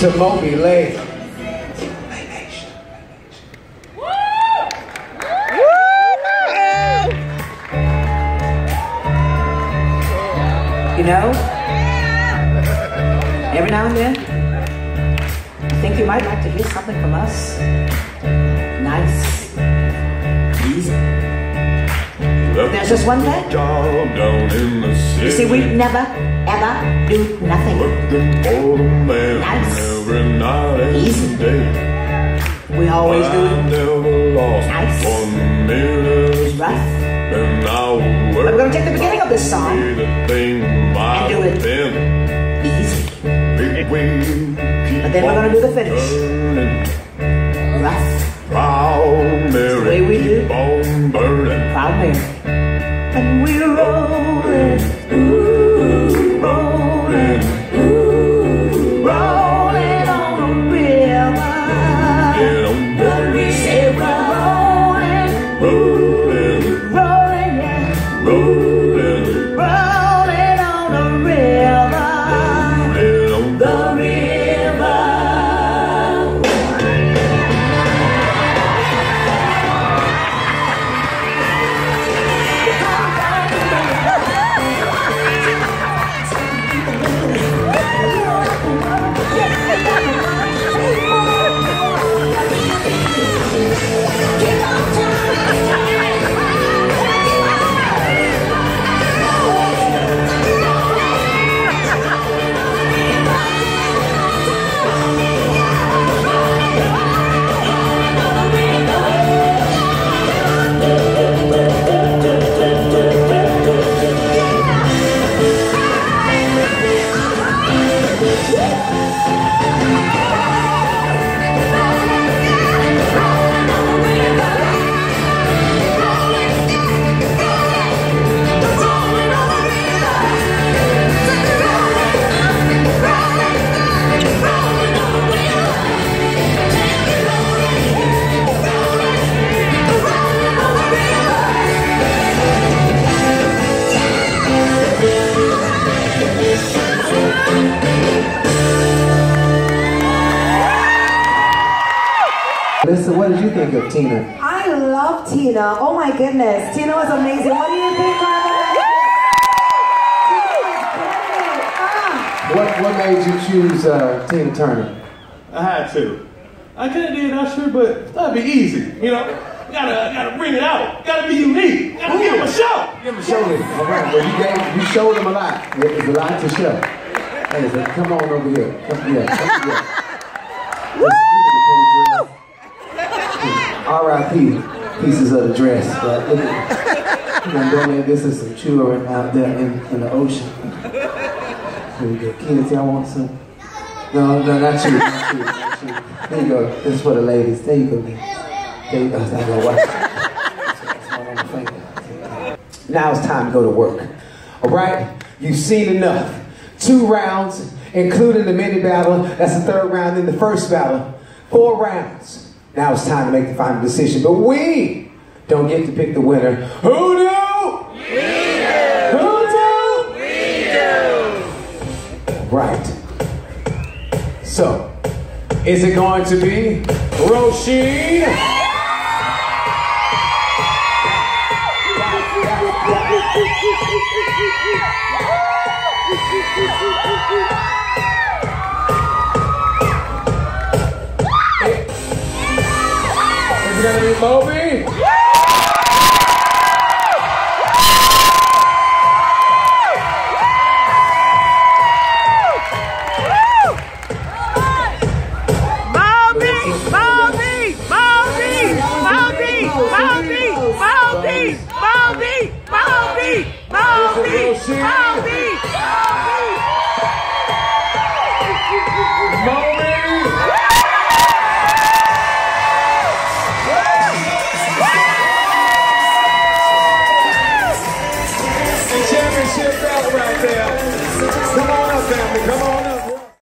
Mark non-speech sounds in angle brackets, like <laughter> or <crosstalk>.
to Moby Ley. You know, every now and then, I think you might like to hear something from us. Nice, easy. There's just one thing. Job down in the city. You see, we never, ever do nothing. Working for the man Nice. and Easy. We always do it Nice. rough. And But we're gonna take the beginning of this song, the might do it. easy, Big wheel keep But then we're gonna do the finish. rough, Proud Mary way we do. proud Mary. And we're rolling, ooh, Listen, what did you think of Tina? I love Tina. Oh my goodness. Tina was amazing. What do you think, Carmen? Tina was great. Ah. What what made you choose uh, Tina Turner? I had to. I could have did Usher, but that'd be easy. You know, gotta gotta bring it out. Gotta be unique. Gotta give him a show. Give him a show then. All right. Well, you gave you showed them a lot. There's a lot to show. Hey, so come on over here. Come here. Come here. R.I.P. Pieces of the dress. But look at, you know, this is some children out there in, in the ocean. Here we go. Kenneth, y'all want some? No, no, not you. Not you. Not you. There you go. This is for the ladies. There you go. There you go. Watch. Now it's time to go to work. All right? You've seen enough. Two rounds, including the mini battle. That's the third round in the first battle. Four rounds. Now it's time to make the final decision. But we don't get to pick the winner. Who do? We do. Who do? We do. Right. So, is it going to be Roisin? Is <laughs> Moby?